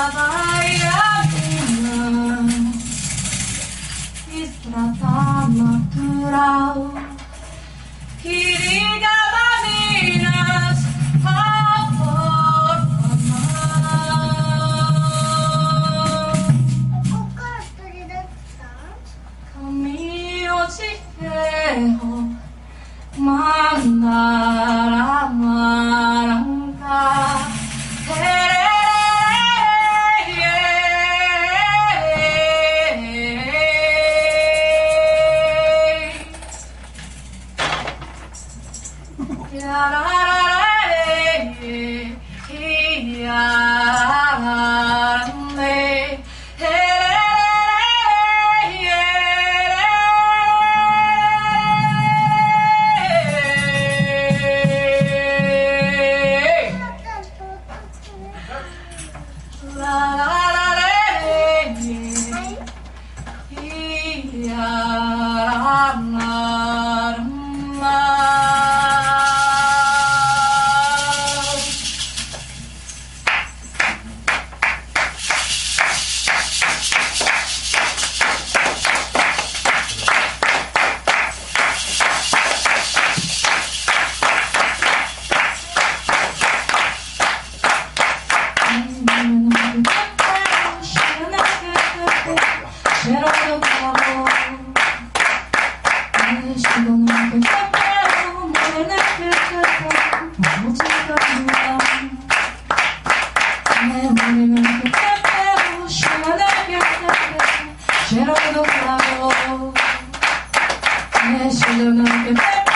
ela vai amar e tratá-la natural. Gerando Teşekkürler.